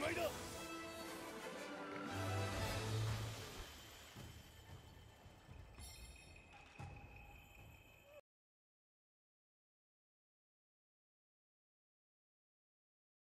まいだ。